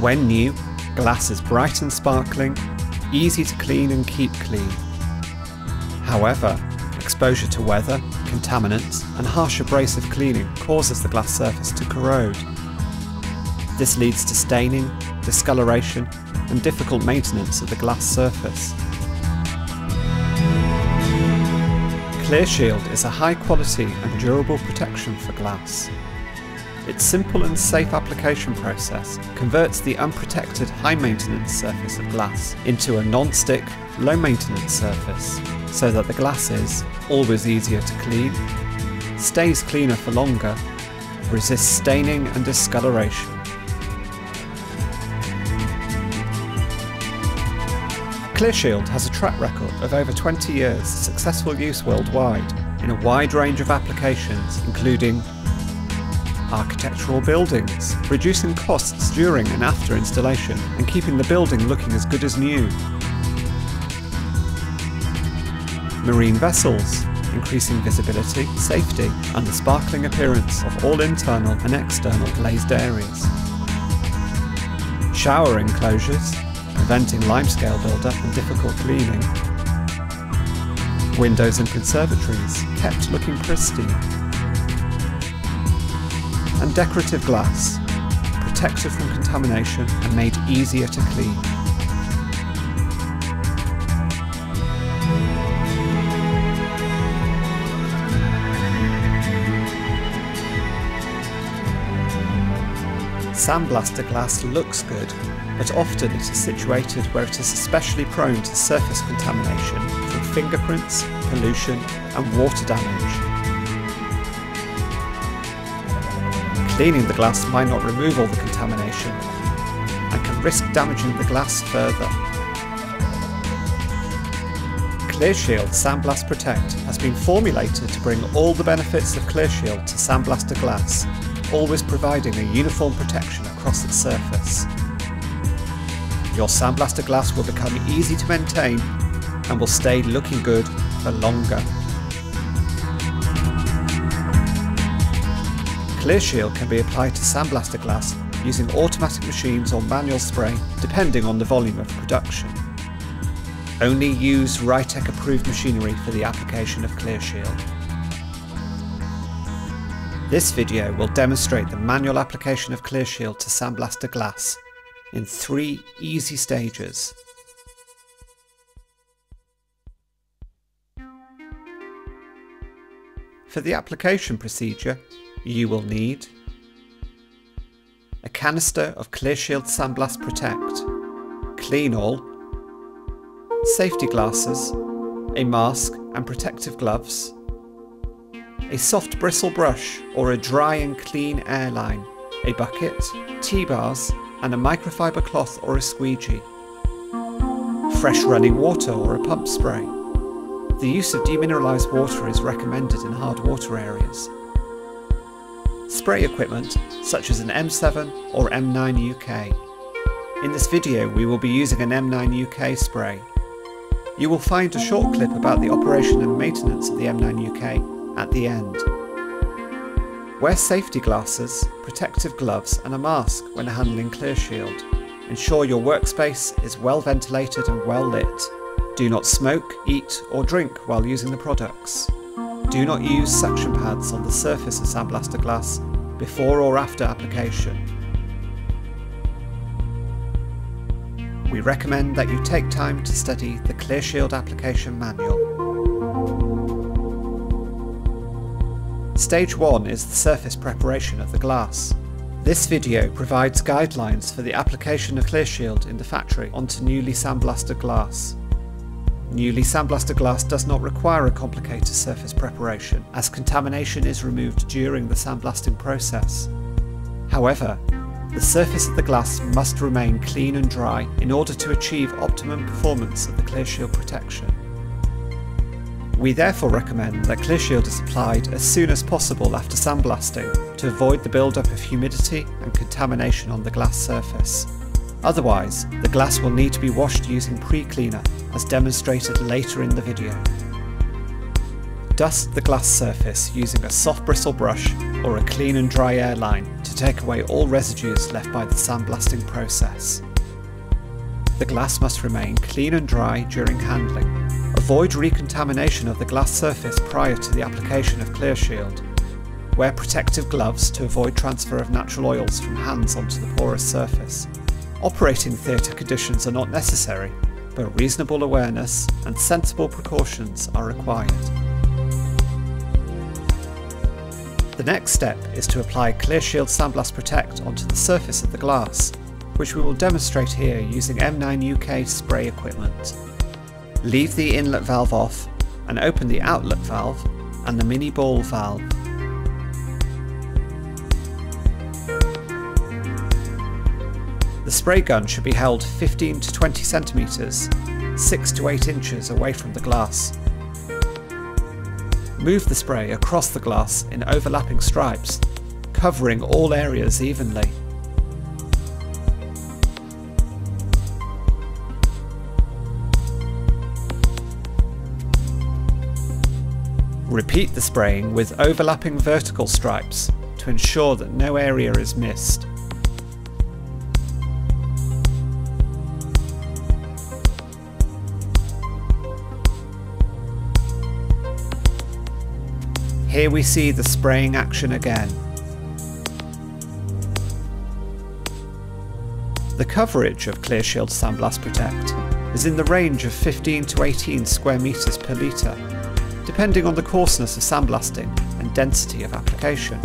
When new, glass is bright and sparkling, easy to clean and keep clean. However, exposure to weather, contaminants and harsh abrasive cleaning causes the glass surface to corrode. This leads to staining, discoloration and difficult maintenance of the glass surface. ClearShield is a high quality and durable protection for glass. Its simple and safe application process converts the unprotected high maintenance surface of glass into a non-stick, low maintenance surface so that the glass is always easier to clean, stays cleaner for longer, resists staining and discoloration. ClearShield has a track record of over 20 years successful use worldwide in a wide range of applications including architectural buildings, reducing costs during and after installation and keeping the building looking as good as new. Marine vessels, increasing visibility, safety and the sparkling appearance of all internal and external glazed areas. Shower enclosures, preventing limescale buildup and difficult cleaning. Windows and conservatories, kept looking pristine and decorative glass, protected from contamination and made easier to clean. Sandblaster glass looks good, but often it is situated where it is especially prone to surface contamination from fingerprints, pollution and water damage. Cleaning the glass might not remove all the contamination and can risk damaging the glass further. ClearShield Sandblast Protect has been formulated to bring all the benefits of ClearShield to Sandblaster glass, always providing a uniform protection across its surface. Your Sandblaster glass will become easy to maintain and will stay looking good for longer. ClearShield can be applied to sandblaster glass using automatic machines or manual spray depending on the volume of production. Only use Ritec approved machinery for the application of ClearShield. This video will demonstrate the manual application of ClearShield to sandblaster glass in three easy stages. For the application procedure, you will need a canister of ClearShield Sandblast Protect, clean all, safety glasses, a mask and protective gloves, a soft bristle brush or a dry and clean airline, a bucket, T-bars and a microfiber cloth or a squeegee, fresh running water or a pump spray. The use of demineralised water is recommended in hard water areas spray equipment such as an M7 or M9 UK. In this video we will be using an M9 UK spray. You will find a short clip about the operation and maintenance of the M9 UK at the end. Wear safety glasses, protective gloves and a mask when handling ClearShield. Ensure your workspace is well ventilated and well lit. Do not smoke, eat or drink while using the products. Do not use suction pads on the surface of sandblaster glass before or after application. We recommend that you take time to study the ClearShield application manual. Stage 1 is the surface preparation of the glass. This video provides guidelines for the application of ClearShield in the factory onto newly sandblasted glass. Newly sandblasted glass does not require a complicated surface preparation, as contamination is removed during the sandblasting process. However, the surface of the glass must remain clean and dry in order to achieve optimum performance of the ClearShield protection. We therefore recommend that ClearShield is applied as soon as possible after sandblasting to avoid the buildup of humidity and contamination on the glass surface. Otherwise, the glass will need to be washed using pre-cleaner as demonstrated later in the video. Dust the glass surface using a soft bristle brush or a clean and dry air line to take away all residues left by the sandblasting process. The glass must remain clean and dry during handling. Avoid recontamination of the glass surface prior to the application of ClearShield. Wear protective gloves to avoid transfer of natural oils from hands onto the porous surface. Operating theatre conditions are not necessary, but reasonable awareness and sensible precautions are required. The next step is to apply ClearShield Sandblast Protect onto the surface of the glass, which we will demonstrate here using M9 UK spray equipment. Leave the inlet valve off and open the outlet valve and the mini ball valve. The spray gun should be held 15 to 20 centimetres, 6 to 8 inches away from the glass. Move the spray across the glass in overlapping stripes, covering all areas evenly. Repeat the spraying with overlapping vertical stripes to ensure that no area is missed. Here we see the spraying action again. The coverage of ClearShield Sandblast Protect is in the range of 15 to 18 square metres per litre, depending on the coarseness of sandblasting and density of application.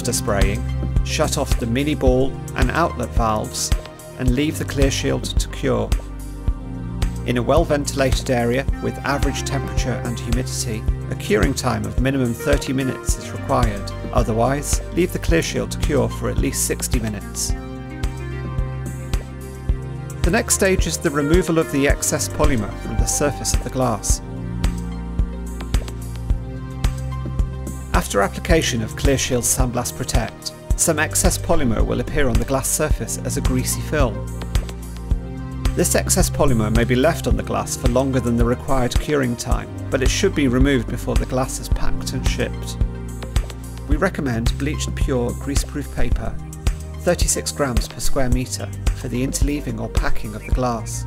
After spraying, shut off the mini ball and outlet valves and leave the ClearShield to cure. In a well ventilated area with average temperature and humidity, a curing time of minimum 30 minutes is required, otherwise leave the ClearShield to cure for at least 60 minutes. The next stage is the removal of the excess polymer from the surface of the glass. After application of ClearShield Sandblast Protect, some excess polymer will appear on the glass surface as a greasy film. This excess polymer may be left on the glass for longer than the required curing time, but it should be removed before the glass is packed and shipped. We recommend bleached pure greaseproof paper, 36 grams per square metre, for the interleaving or packing of the glass.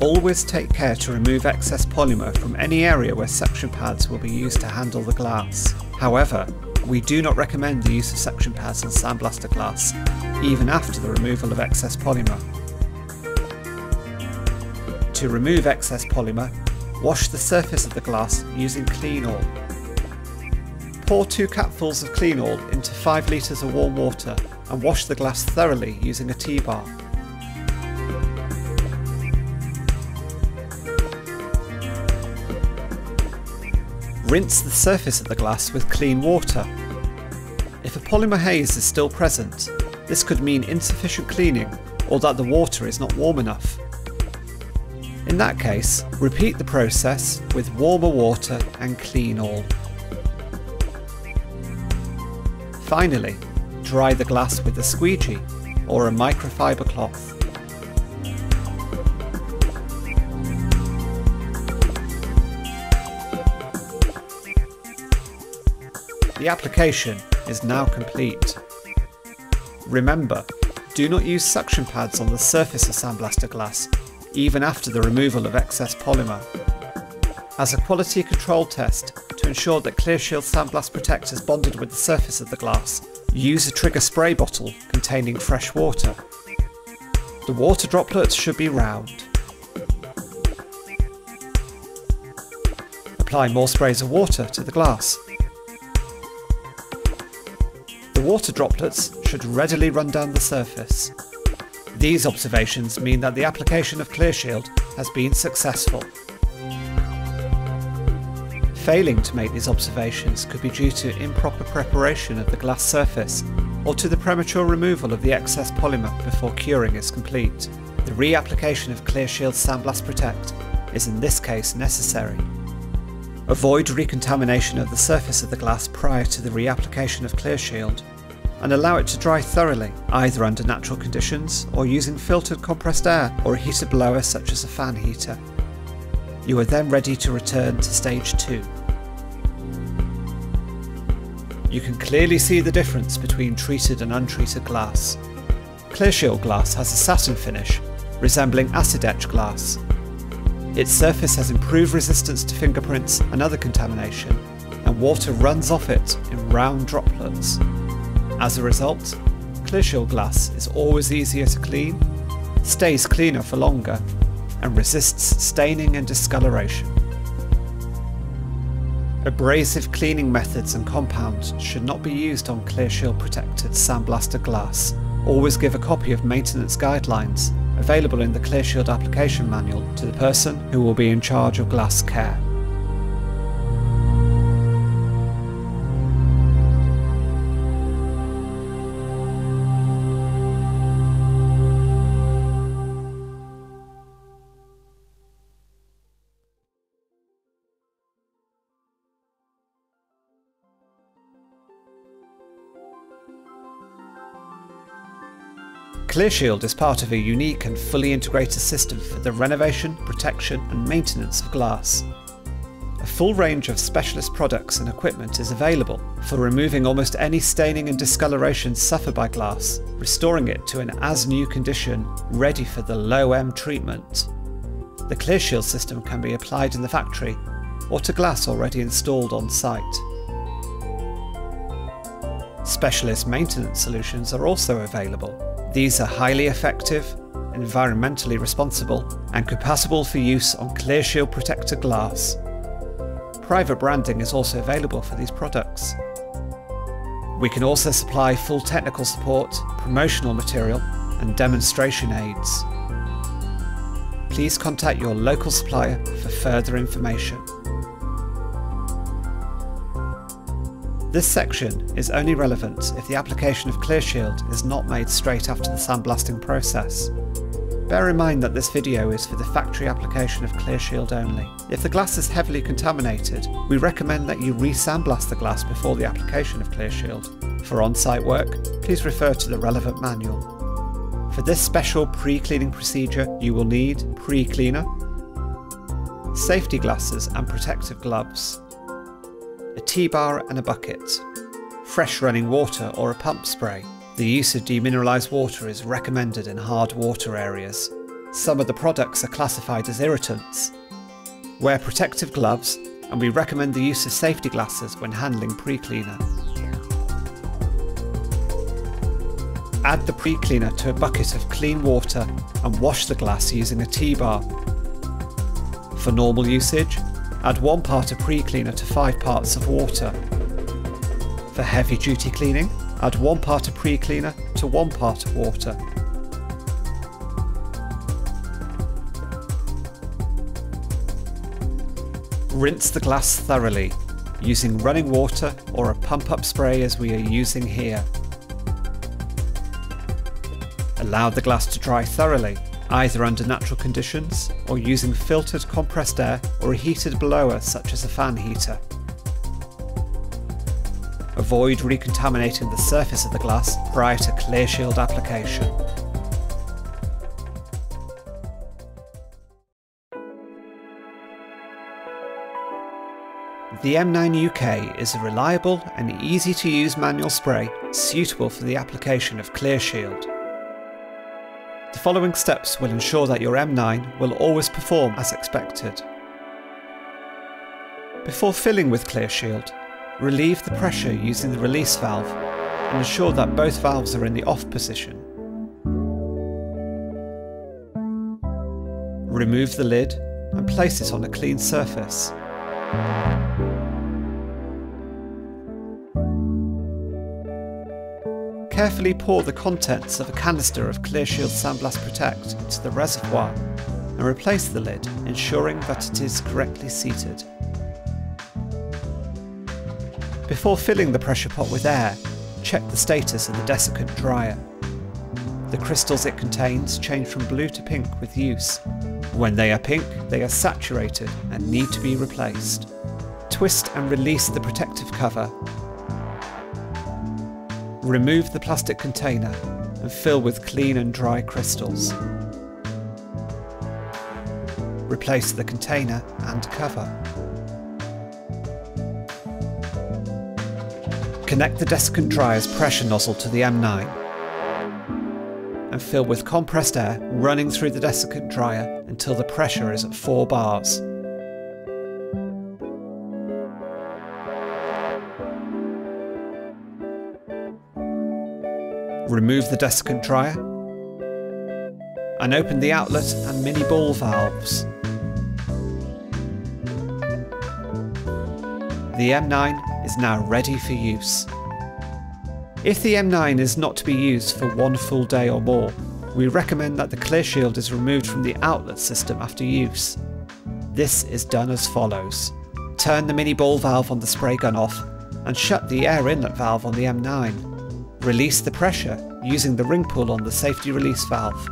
Always take care to remove excess polymer from any area where suction pads will be used to handle the glass. However, we do not recommend the use of suction pads on sandblaster glass, even after the removal of excess polymer. To remove excess polymer, wash the surface of the glass using clean oil. Pour 2 capfuls of clean oil into 5 litres of warm water and wash the glass thoroughly using a T-bar. Rinse the surface of the glass with clean water. If a polymer haze is still present, this could mean insufficient cleaning or that the water is not warm enough. In that case, repeat the process with warmer water and clean all. Finally, dry the glass with a squeegee or a microfiber cloth. The application is now complete. Remember, do not use suction pads on the surface of sandblaster glass, even after the removal of excess polymer. As a quality control test, to ensure that ClearShield Sandblast Protect is bonded with the surface of the glass, use a trigger spray bottle containing fresh water. The water droplets should be round. Apply more sprays of water to the glass water droplets should readily run down the surface. These observations mean that the application of ClearShield has been successful. Failing to make these observations could be due to improper preparation of the glass surface or to the premature removal of the excess polymer before curing is complete. The reapplication of ClearShield Sandblast Protect is in this case necessary. Avoid recontamination of the surface of the glass prior to the reapplication of ClearShield and allow it to dry thoroughly, either under natural conditions or using filtered compressed air or a heated blower such as a fan heater. You are then ready to return to stage 2. You can clearly see the difference between treated and untreated glass. ClearShield glass has a satin finish, resembling acid etch glass. Its surface has improved resistance to fingerprints and other contamination, and water runs off it in round droplets. As a result, ClearShield glass is always easier to clean, stays cleaner for longer, and resists staining and discoloration. Abrasive cleaning methods and compounds should not be used on ClearShield protected sandblasted glass. Always give a copy of maintenance guidelines available in the ClearShield application manual to the person who will be in charge of glass care. ClearShield is part of a unique and fully integrated system for the renovation, protection and maintenance of glass. A full range of specialist products and equipment is available for removing almost any staining and discoloration suffered by glass, restoring it to an as-new condition ready for the low-M treatment. The ClearShield system can be applied in the factory or to glass already installed on site. Specialist maintenance solutions are also available these are highly effective, environmentally responsible, and compatible for use on ClearShield protector glass. Private branding is also available for these products. We can also supply full technical support, promotional material, and demonstration aids. Please contact your local supplier for further information. This section is only relevant if the application of ClearShield is not made straight after the sandblasting process. Bear in mind that this video is for the factory application of ClearShield only. If the glass is heavily contaminated, we recommend that you re-sandblast the glass before the application of ClearShield. For on-site work, please refer to the relevant manual. For this special pre-cleaning procedure, you will need pre-cleaner, safety glasses and protective gloves, a T-bar and a bucket, fresh running water or a pump spray. The use of demineralised water is recommended in hard water areas. Some of the products are classified as irritants. Wear protective gloves and we recommend the use of safety glasses when handling pre-cleaner. Add the pre-cleaner to a bucket of clean water and wash the glass using a T-bar. For normal usage, Add 1 part of pre-cleaner to 5 parts of water. For heavy duty cleaning, add 1 part of pre-cleaner to 1 part of water. Rinse the glass thoroughly, using running water or a pump-up spray as we are using here. Allow the glass to dry thoroughly either under natural conditions or using filtered compressed air or a heated blower such as a fan heater. Avoid recontaminating the surface of the glass prior to ClearShield application. The M9 UK is a reliable and easy to use manual spray suitable for the application of ClearShield. The following steps will ensure that your M9 will always perform as expected. Before filling with ClearShield, relieve the pressure using the release valve and ensure that both valves are in the off position. Remove the lid and place it on a clean surface. Carefully pour the contents of a canister of ClearShield Sandblast Protect into the reservoir and replace the lid, ensuring that it is correctly seated. Before filling the pressure pot with air, check the status of the desiccant dryer. The crystals it contains change from blue to pink with use. When they are pink, they are saturated and need to be replaced. Twist and release the protective cover. Remove the plastic container and fill with clean and dry crystals. Replace the container and cover. Connect the desiccant dryer's pressure nozzle to the M9 and fill with compressed air running through the desiccant dryer until the pressure is at 4 bars. Remove the desiccant dryer and open the outlet and mini ball valves. The M9 is now ready for use. If the M9 is not to be used for one full day or more, we recommend that the ClearShield is removed from the outlet system after use. This is done as follows. Turn the mini ball valve on the spray gun off and shut the air inlet valve on the M9. Release the pressure using the ring pull on the safety release valve.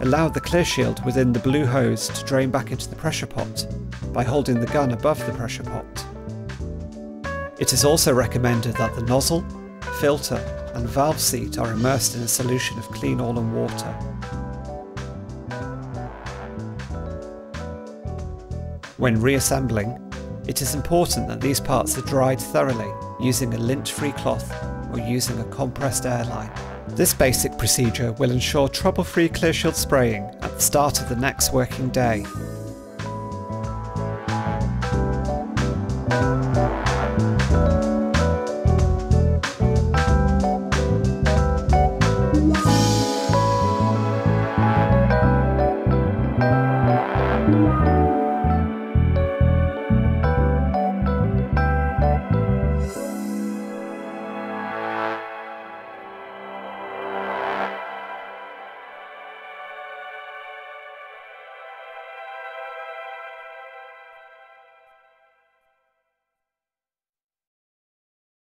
Allow the ClearShield within the blue hose to drain back into the pressure pot by holding the gun above the pressure pot. It is also recommended that the nozzle, filter and valve seat are immersed in a solution of clean oil and water. When reassembling, it is important that these parts are dried thoroughly using a lint-free cloth or using a compressed air line. This basic procedure will ensure trouble-free ClearShield spraying at the start of the next working day